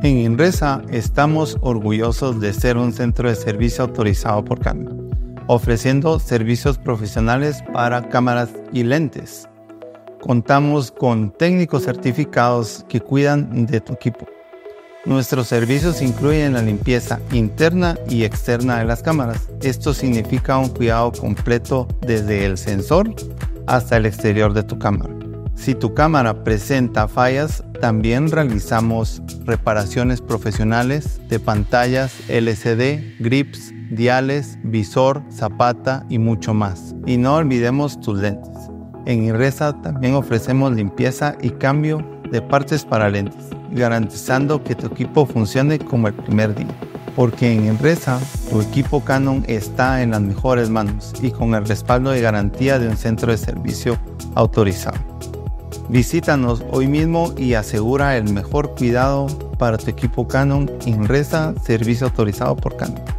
En Inresa estamos orgullosos de ser un centro de servicio autorizado por Canon, ofreciendo servicios profesionales para cámaras y lentes. Contamos con técnicos certificados que cuidan de tu equipo. Nuestros servicios incluyen la limpieza interna y externa de las cámaras. Esto significa un cuidado completo desde el sensor hasta el exterior de tu cámara. Si tu cámara presenta fallas, también realizamos reparaciones profesionales de pantallas LCD, grips, diales, visor, zapata y mucho más. Y no olvidemos tus lentes. En Irresa también ofrecemos limpieza y cambio de partes para lentes, garantizando que tu equipo funcione como el primer día. Porque en Empresa tu equipo Canon está en las mejores manos y con el respaldo de garantía de un centro de servicio autorizado. Visítanos hoy mismo y asegura el mejor cuidado para tu equipo Canon Inresa, servicio autorizado por Canon.